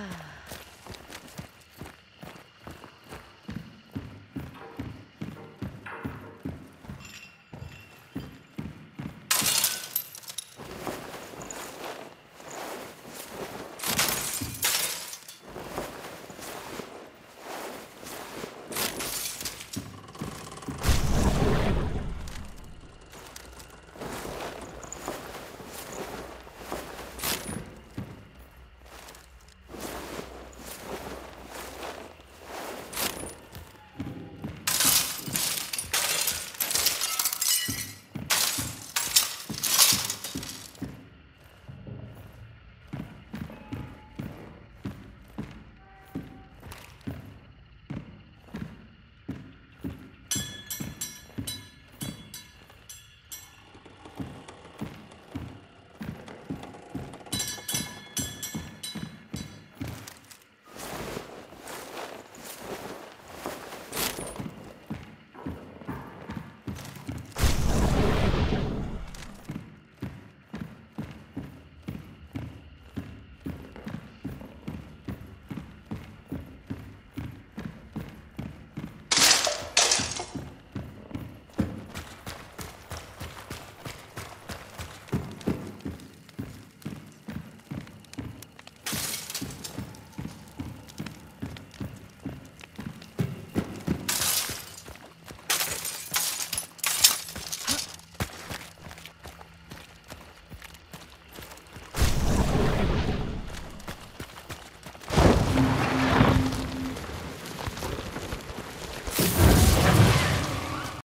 Ah.